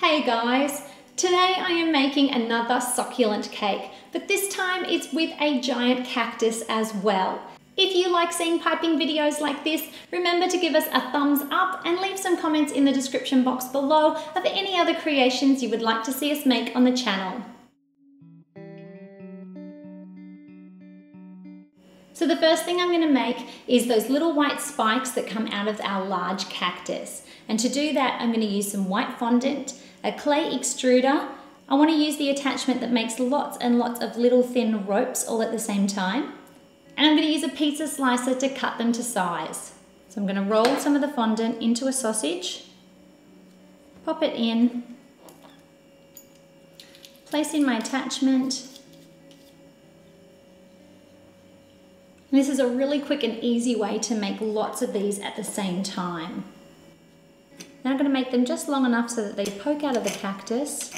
Hey guys, today I am making another succulent cake, but this time it's with a giant cactus as well. If you like seeing piping videos like this, remember to give us a thumbs up and leave some comments in the description box below of any other creations you would like to see us make on the channel. So the first thing I'm going to make is those little white spikes that come out of our large cactus. And to do that, I'm going to use some white fondant a clay extruder. I want to use the attachment that makes lots and lots of little thin ropes all at the same time. And I'm going to use a pizza slicer to cut them to size. So I'm going to roll some of the fondant into a sausage, pop it in, place in my attachment. this is a really quick and easy way to make lots of these at the same time. Now I'm going to make them just long enough so that they poke out of the cactus.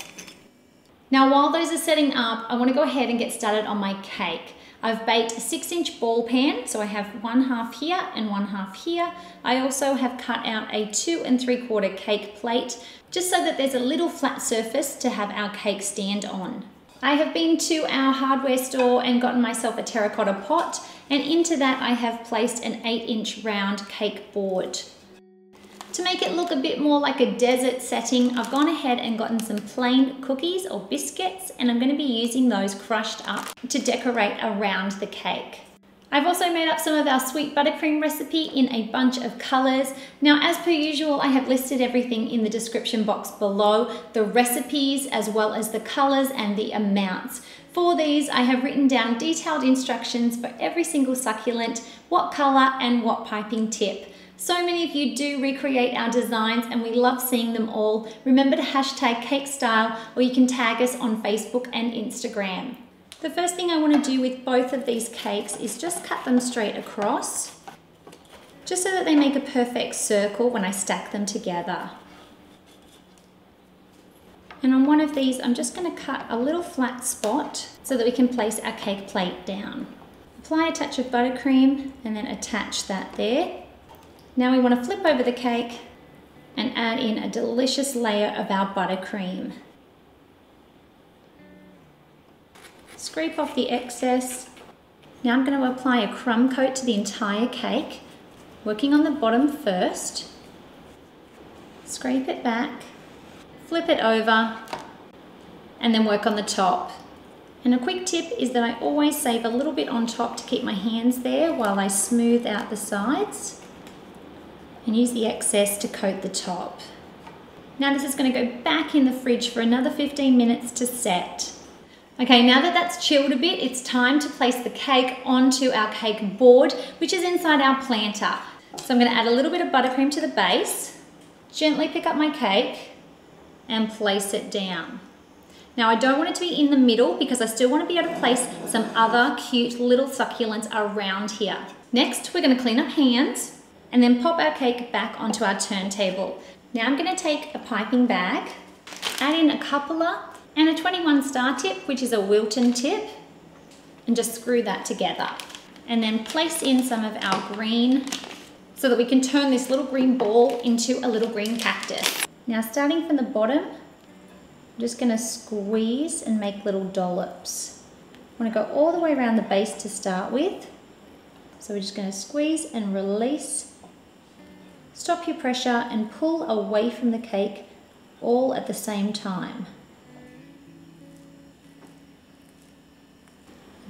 Now while those are setting up, I want to go ahead and get started on my cake. I've baked a six inch ball pan, so I have one half here and one half here. I also have cut out a two and three quarter cake plate, just so that there's a little flat surface to have our cake stand on. I have been to our hardware store and gotten myself a terracotta pot, and into that I have placed an eight inch round cake board. To make it look a bit more like a desert setting, I've gone ahead and gotten some plain cookies or biscuits and I'm going to be using those crushed up to decorate around the cake. I've also made up some of our sweet buttercream recipe in a bunch of colours. Now as per usual I have listed everything in the description box below, the recipes as well as the colours and the amounts. For these I have written down detailed instructions for every single succulent, what colour and what piping tip. So many of you do recreate our designs and we love seeing them all. Remember to hashtag cake style or you can tag us on Facebook and Instagram. The first thing I want to do with both of these cakes is just cut them straight across, just so that they make a perfect circle when I stack them together. And on one of these, I'm just going to cut a little flat spot so that we can place our cake plate down. Apply a touch of buttercream and then attach that there. Now we want to flip over the cake and add in a delicious layer of our buttercream. Scrape off the excess. Now I'm going to apply a crumb coat to the entire cake, working on the bottom first. Scrape it back, flip it over, and then work on the top. And a quick tip is that I always save a little bit on top to keep my hands there while I smooth out the sides and use the excess to coat the top. Now this is going to go back in the fridge for another 15 minutes to set. Okay, now that that's chilled a bit, it's time to place the cake onto our cake board, which is inside our planter. So I'm going to add a little bit of buttercream to the base, gently pick up my cake and place it down. Now I don't want it to be in the middle because I still want to be able to place some other cute little succulents around here. Next, we're going to clean up hands and then pop our cake back onto our turntable. Now I'm gonna take a piping bag, add in a coupler and a 21 star tip, which is a Wilton tip, and just screw that together. And then place in some of our green so that we can turn this little green ball into a little green cactus. Now starting from the bottom, I'm just gonna squeeze and make little dollops. I wanna go all the way around the base to start with. So we're just gonna squeeze and release Stop your pressure and pull away from the cake all at the same time.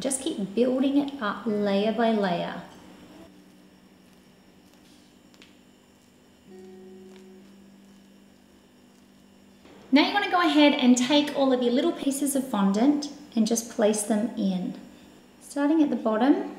Just keep building it up layer by layer. Now you want to go ahead and take all of your little pieces of fondant and just place them in. Starting at the bottom,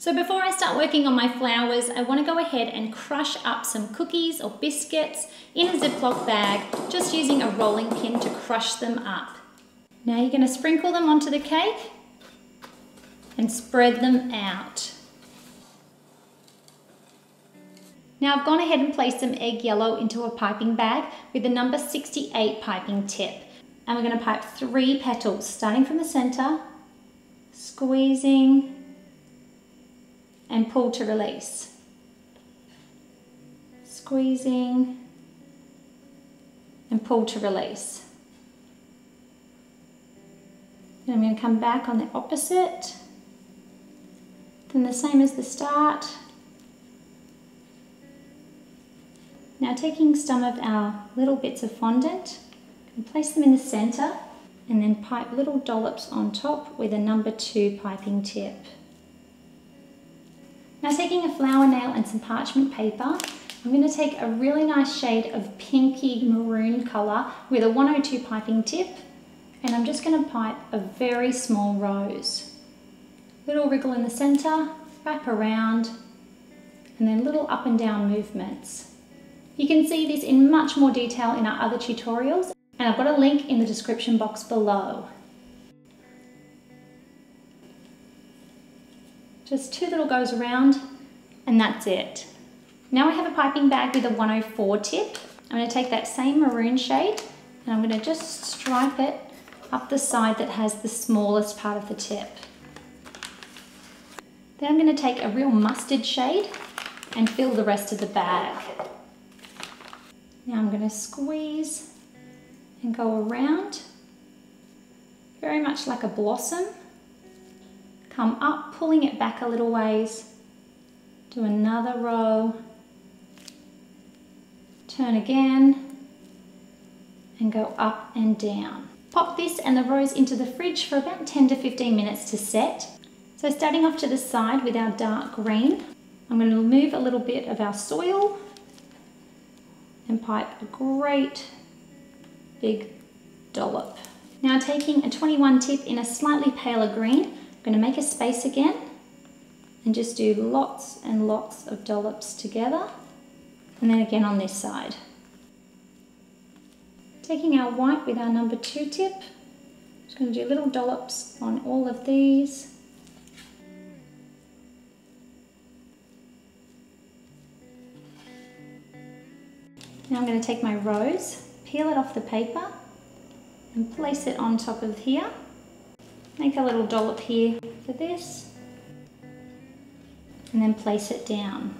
So before I start working on my flowers, I wanna go ahead and crush up some cookies or biscuits in a Ziploc bag, just using a rolling pin to crush them up. Now you're gonna sprinkle them onto the cake and spread them out. Now I've gone ahead and placed some egg yellow into a piping bag with the number 68 piping tip. And we're gonna pipe three petals, starting from the center squeezing and pull to release. Squeezing and pull to release. Then I'm going to come back on the opposite. Then the same as the start. Now taking some of our little bits of fondant and place them in the center and then pipe little dollops on top with a number two piping tip. Taking a flower nail and some parchment paper, I'm going to take a really nice shade of pinky maroon colour with a 102 piping tip and I'm just going to pipe a very small rose. Little wriggle in the centre, wrap around and then little up and down movements. You can see this in much more detail in our other tutorials and I've got a link in the description box below. Just two little goes around and that's it. Now I have a piping bag with a 104 tip. I'm going to take that same maroon shade and I'm going to just stripe it up the side that has the smallest part of the tip. Then I'm going to take a real mustard shade and fill the rest of the bag. Now I'm going to squeeze and go around, very much like a blossom. Come up, pulling it back a little ways. Do another row. Turn again and go up and down. Pop this and the rose into the fridge for about 10 to 15 minutes to set. So starting off to the side with our dark green, I'm going to remove a little bit of our soil and pipe a great big dollop. Now taking a 21 tip in a slightly paler green, I'm going to make a space again and just do lots and lots of dollops together and then again on this side. Taking our white with our number two tip, just going to do little dollops on all of these. Now I'm going to take my rose, peel it off the paper and place it on top of here. Make a little dollop here for this and then place it down.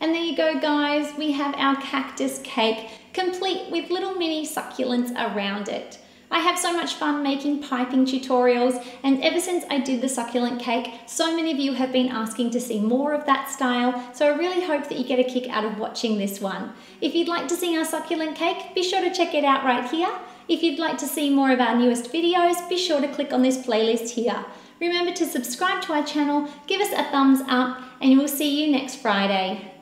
And there you go guys, we have our cactus cake complete with little mini succulents around it. I have so much fun making piping tutorials and ever since I did the succulent cake, so many of you have been asking to see more of that style, so I really hope that you get a kick out of watching this one. If you'd like to see our succulent cake, be sure to check it out right here. If you'd like to see more of our newest videos, be sure to click on this playlist here. Remember to subscribe to our channel, give us a thumbs up, and we'll see you next Friday.